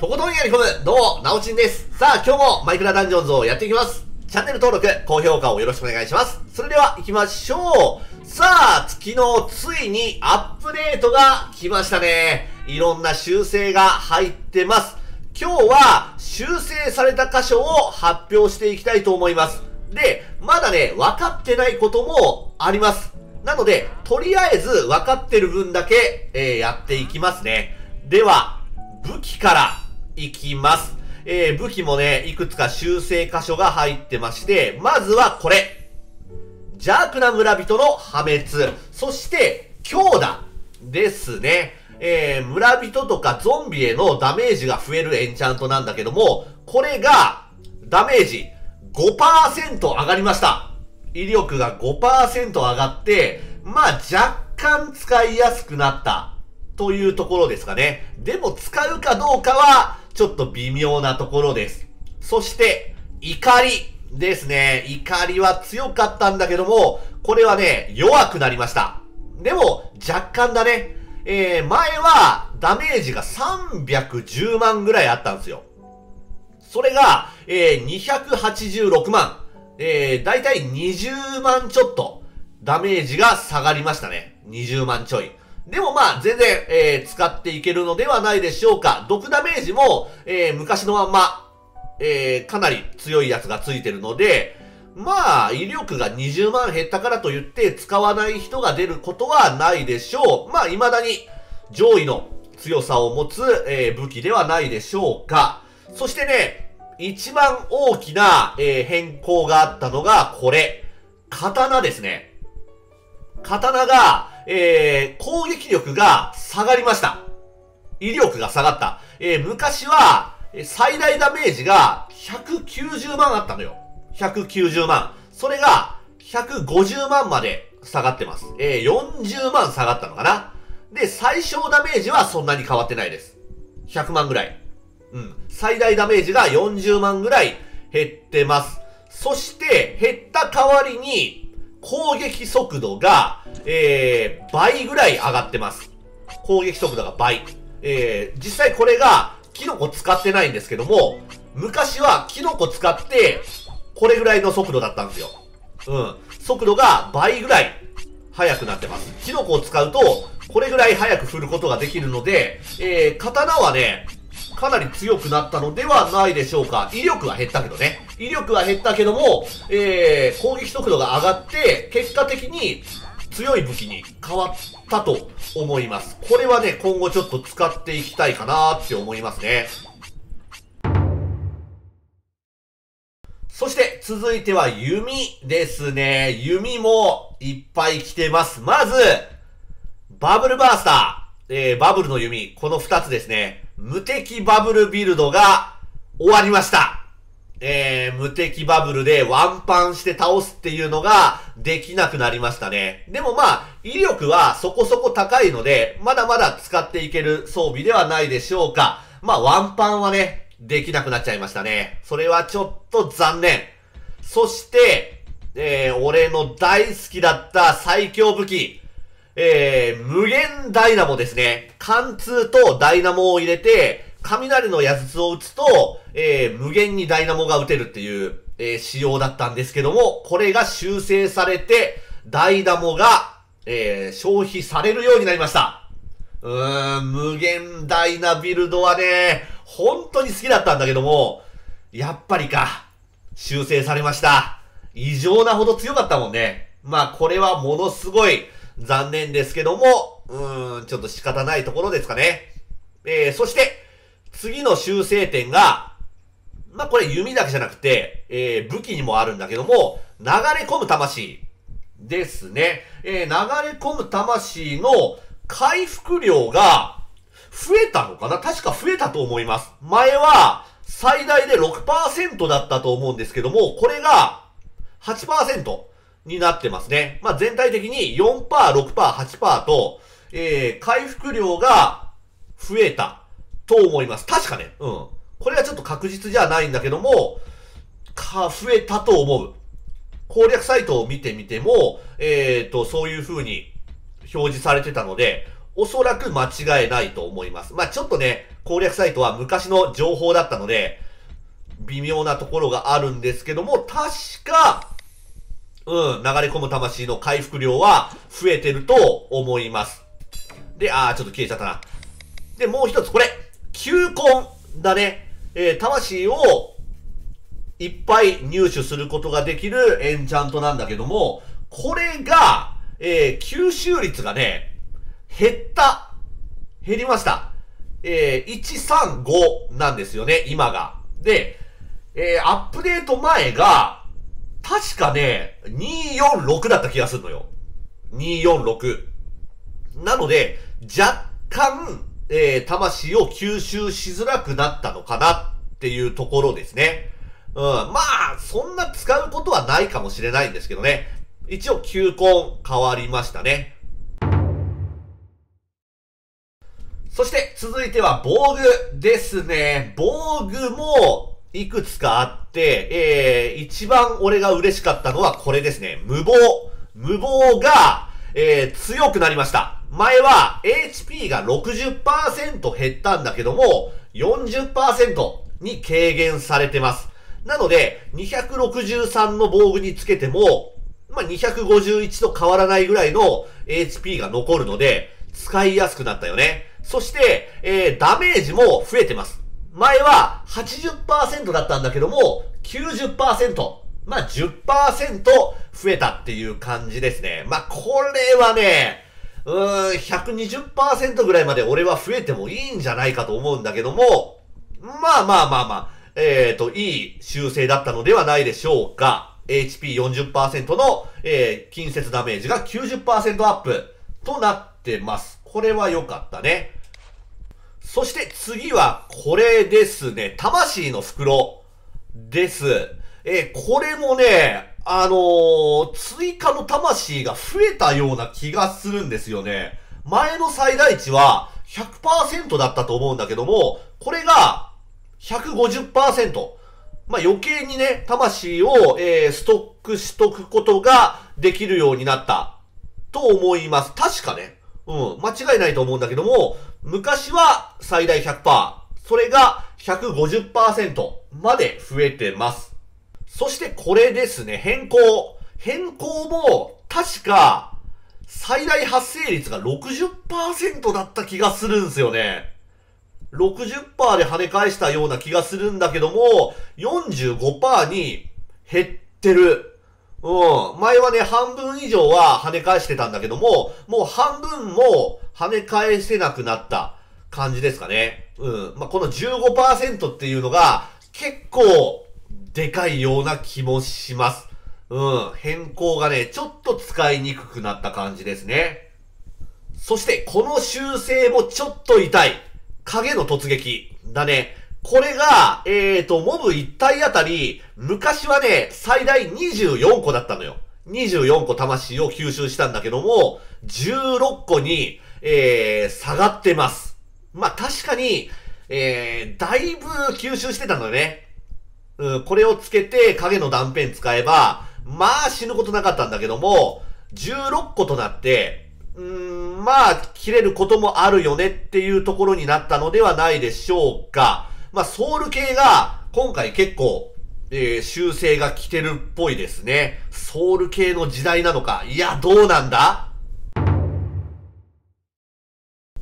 とことんやり込む、どうも、なおちんです。さあ、今日もマイクラダンジョンズをやっていきます。チャンネル登録、高評価をよろしくお願いします。それでは、行きましょう。さあ、昨日、ついにアップデートが来ましたね。いろんな修正が入ってます。今日は、修正された箇所を発表していきたいと思います。で、まだね、分かってないこともあります。なので、とりあえず分かってる分だけ、えー、やっていきますね。では、武器からいきます。えー、武器もね、いくつか修正箇所が入ってまして、まずはこれ。邪悪な村人の破滅。そして、強打ですね。えー、村人とかゾンビへのダメージが増えるエンチャントなんだけども、これが、ダメージ5%上がりました。威力が5%上がって、まあ若干使いやすくなったというところですかね。でも使うかどうかはちょっと微妙なところです。そして、怒りですね。怒りは強かったんだけども、これはね、弱くなりました。でも、若干だね。えー、前はダメージが310万ぐらいあったんですよ。それが、えー、286万。えー、だいたい20万ちょっと、ダメージが下がりましたね。20万ちょい。でもまあ、全然、えー、使っていけるのではないでしょうか。毒ダメージも、えー、昔のまんま、えー、かなり強いやつがついてるので、まあ、威力が20万減ったからといって使わない人が出ることはないでしょう。まあ、未だに上位の強さを持つ、えー、武器ではないでしょうか。そしてね、一番大きな、えー、変更があったのが、これ。刀ですね。刀が、えー、攻撃力が下がりました。威力が下がった。えー、昔は、最大ダメージが190万あったのよ。190万。それが、150万まで下がってます。えー、40万下がったのかな。で、最小ダメージはそんなに変わってないです。100万ぐらい。うん。最大ダメージが40万ぐらい減ってます。そして、減った代わりに、攻撃速度が、えー、倍ぐらい上がってます。攻撃速度が倍。えー、実際これが、キノコ使ってないんですけども、昔はキノコ使って、これぐらいの速度だったんですよ。うん。速度が倍ぐらい速くなってます。キノコを使うと、これぐらい速く振ることができるので、えー、刀はね、かなり強くなったのではないでしょうか。威力は減ったけどね。威力は減ったけども、えー、攻撃速度が上がって、結果的に強い武器に変わったと思います。これはね、今後ちょっと使っていきたいかなって思いますね。そして、続いては弓ですね。弓もいっぱい来てます。まず、バブルバースター。えー、バブルの弓。この二つですね。無敵バブルビルドが終わりました。えー、無敵バブルでワンパンして倒すっていうのができなくなりましたね。でもまあ、威力はそこそこ高いので、まだまだ使っていける装備ではないでしょうか。まあ、ワンパンはね、できなくなっちゃいましたね。それはちょっと残念。そして、えー、俺の大好きだった最強武器。えー、無限ダイナモですね。貫通とダイナモを入れて、雷の矢筒を打つと、えー、無限にダイナモが打てるっていう、えー、仕様だったんですけども、これが修正されて、ダイナモが、えー、消費されるようになりました。うーん、無限ダイナビルドはね、本当に好きだったんだけども、やっぱりか、修正されました。異常なほど強かったもんね。まあ、これはものすごい、残念ですけども、うーん、ちょっと仕方ないところですかね。えー、そして、次の修正点が、まあ、これ弓だけじゃなくて、えー、武器にもあるんだけども、流れ込む魂ですね。えー、流れ込む魂の回復量が増えたのかな？確か増えたと思います。前は最大で6%だったと思うんですけども、これが8%。になってますね。まあ、全体的に4%、6%、8%と、えー、回復量が増えたと思います。確かね。うん。これはちょっと確実じゃないんだけども、か、増えたと思う。攻略サイトを見てみても、えっ、ー、と、そういう風に表示されてたので、おそらく間違いないと思います。まあちょっとね、攻略サイトは昔の情報だったので、微妙なところがあるんですけども、確か、うん、流れ込む魂の回復量は増えてると思います。で、あー、ちょっと消えちゃったな。で、もう一つ、これ、球根だね。えー、魂をいっぱい入手することができるエンチャントなんだけども、これが、えー、吸収率がね、減った。減りました。えー、135なんですよね、今が。で、えー、アップデート前が、確かね、246だった気がするのよ。246。なので、若干、えー、魂を吸収しづらくなったのかなっていうところですね。うん。まあ、そんな使うことはないかもしれないんですけどね。一応、球根変わりましたね。そして続いては防具ですね。防具もいくつかあって、えー、一番俺が嬉しかったのはこれですね。無謀。無謀が、えー、強くなりました。前は HP が60%減ったんだけども、40%に軽減されてます。なので、263の防具につけても、まあ、251と変わらないぐらいの HP が残るので、使いやすくなったよね。そして、えー、ダメージも増えてます。前は80%だったんだけども、90%。まあ、10%増えたっていう感じですね。まあ、これはね、うーん、120%ぐらいまで俺は増えてもいいんじゃないかと思うんだけども、まあまあまあまあ、えっ、ー、と、いい修正だったのではないでしょうか。HP40% の、えー、近接ダメージが90%アップとなってます。これは良かったね。そして次はこれですね。魂の袋です。えー、これもね、あのー、追加の魂が増えたような気がするんですよね。前の最大値は100%だったと思うんだけども、これが150%。まあ、余計にね、魂を、えー、ストックしとくことができるようになったと思います。確かね。うん、間違いないと思うんだけども、昔は最大100%、それが150%まで増えてます。そしてこれですね、変更。変更も、確か、最大発生率が60%だった気がするんですよね。60%で跳ね返したような気がするんだけども、45%に減ってる。うん。前はね、半分以上は跳ね返してたんだけども、もう半分も跳ね返せなくなった感じですかね。うん。まあ、この15%っていうのが結構でかいような気もします。うん。変更がね、ちょっと使いにくくなった感じですね。そして、この修正もちょっと痛い。影の突撃だね。これが、えーと、モブ1体あたり、昔はね、最大24個だったのよ。24個魂を吸収したんだけども、16個に、えー、下がってます。まあ、確かに、えー、だいぶ吸収してたのよね。うん、これをつけて影の断片使えば、まあ死ぬことなかったんだけども、16個となって、うーん、まあ切れることもあるよねっていうところになったのではないでしょうか。まあ、ソウル系が、今回結構、えー、修正が来てるっぽいですね。ソウル系の時代なのか。いや、どうなんだ？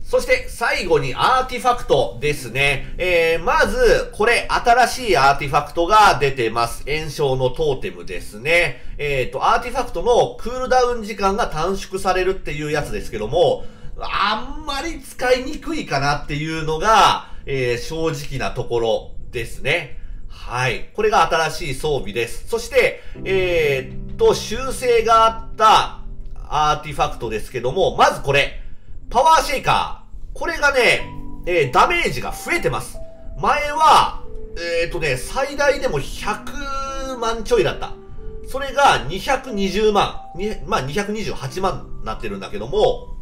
そして最後にアーティファクトですね。えー、まず、これ新しいアーティファクトが出てます。詠唱のトーテムですね。えっ、ー、と、アーティファクトのクールダウン時間が短縮されるっていうやつですけども、あんまり使いにくいかなっていうのが、えー、正直なところですね。はい。これが新しい装備です。そして、えー、っと、修正があったアーティファクトですけども、まずこれ、パワーシェイカー。これがね、えー、ダメージが増えてます。前は、えー、っとね、最大でも100万ちょいだった。それが220万、まあ228万になってるんだけども、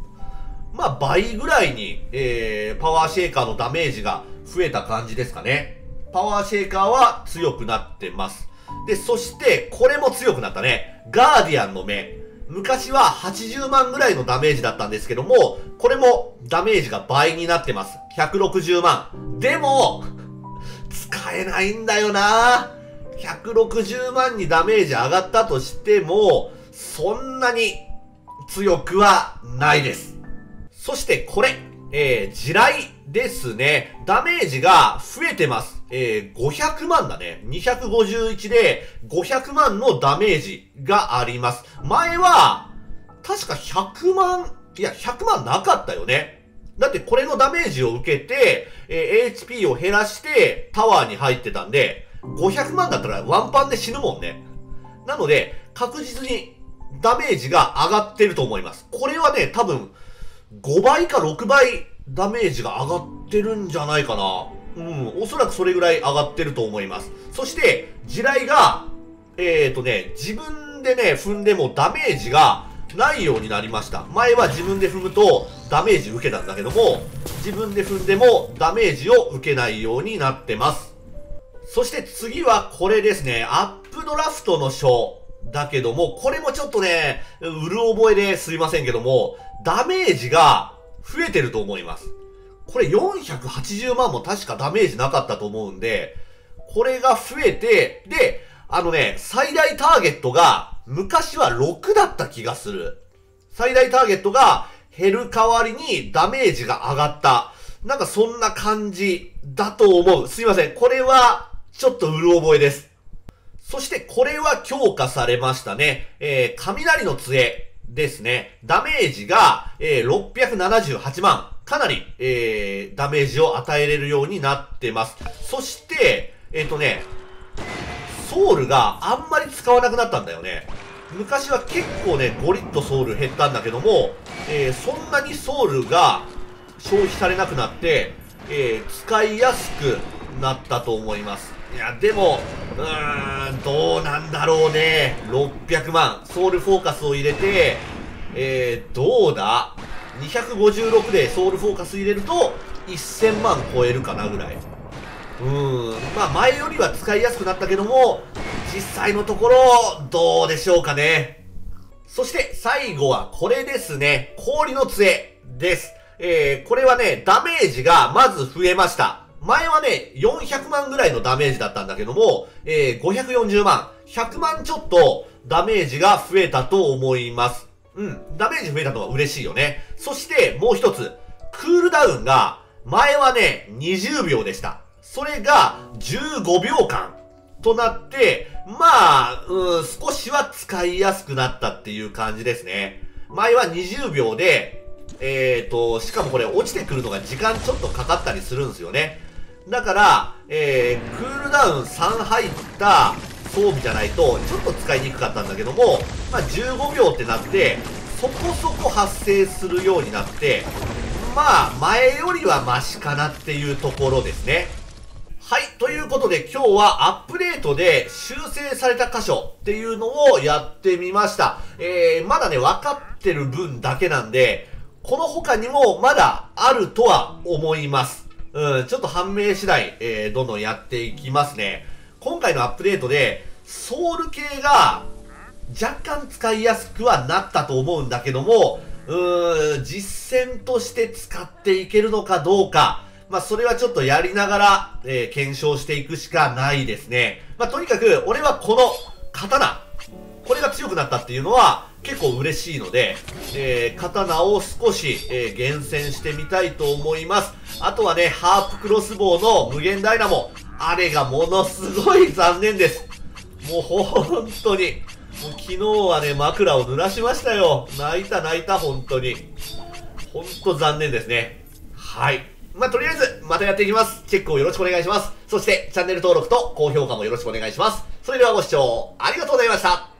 まあ倍ぐらいに、えー、パワーシェーカーのダメージが増えた感じですかね。パワーシェーカーは強くなってます。で、そして、これも強くなったね。ガーディアンの目。昔は80万ぐらいのダメージだったんですけども、これもダメージが倍になってます。160万。でも、使えないんだよな160万にダメージ上がったとしても、そんなに強くはないです。そしてこれ、えー、地雷ですね。ダメージが増えてます。えー、500万だね。251で500万のダメージがあります。前は、確か100万、いや、100万なかったよね。だってこれのダメージを受けて、えー、HP を減らしてタワーに入ってたんで、500万だったらワンパンで死ぬもんね。なので、確実にダメージが上がってると思います。これはね、多分、5倍か6倍ダメージが上がってるんじゃないかな。うん、おそらくそれぐらい上がってると思います。そして、地雷が、えっ、ー、とね、自分でね、踏んでもダメージがないようになりました。前は自分で踏むとダメージ受けたんだけども、自分で踏んでもダメージを受けないようになってます。そして次はこれですね、アップドラフトの章。だけども、これもちょっとね、うる覚えですいませんけども、ダメージが増えてると思います。これ480万も確かダメージなかったと思うんで、これが増えて、で、あのね、最大ターゲットが昔は6だった気がする。最大ターゲットが減る代わりにダメージが上がった。なんかそんな感じだと思う。すいません。これはちょっとうる覚えです。そしてこれは強化されましたね。えー、雷の杖ですね。ダメージが、えー、678万。かなり、えー、ダメージを与えれるようになってます。そして、えっ、ー、とね、ソウルがあんまり使わなくなったんだよね。昔は結構ね、5リットソウル減ったんだけども、えー、そんなにソウルが消費されなくなって、えー、使いやすくなったと思います。いや、でも、うーん、どうなんだろうね。600万。ソウルフォーカスを入れて、えー、どうだ？256でソウルフォーカス入れると1000万超えるかなぐらい。うーん。まあ前よりは使いやすくなったけども、実際のところ、どうでしょうかね。そして最後はこれですね。氷の杖です。えー、これはね、ダメージがまず増えました。前はね、400万ぐらいのダメージだったんだけども、えー、540万、100万ちょっとダメージが増えたと思います。うん。ダメージ増えたのは嬉しいよね。そしてもう一つ。クールダウンが、前はね、20秒でした。それが15秒間となって、まあ、うん、少しは使いやすくなったっていう感じですね。前は20秒で、えっ、ー、と、しかもこれ落ちてくるのが時間ちょっとかかったりするんですよね。だから、えー、クールダウン3入った装備じゃないと、ちょっと使いにくかったんだけども、まあ、15秒ってなって、そこそこ発生するようになって、まあ、前よりはマシかなっていうところですね。はい。ということで今日はアップデートで修正された箇所っていうのをやってみました。えー、まだね、分かってる分だけなんで、この他にもまだあるとは思います。うん、ちょっと判明次第、えー、どんどんやっていきますね。今回のアップデートで、ソウル系が若干使いやすくはなったと思うんだけども、うーん、実践として使っていけるのかどうか、まあ、それはちょっとやりながら、えー、検証していくしかないですね。まあ、とにかく、俺はこの刀、これが強くなったっていうのは結構嬉しいので、えー、刀を少し、えー、厳選してみたいと思います。あとはね、ハープクロスボウの無限ダイナモ。あれがものすごい残念です。もう本当に。もう昨日はね、枕を濡らしましたよ。泣いた泣いた、本当に。本当残念ですね。はい。まあ、とりあえず、またやっていきます。チェックをよろしくお願いします。そして、チャンネル登録と高評価もよろしくお願いします。それではご視聴ありがとうございました。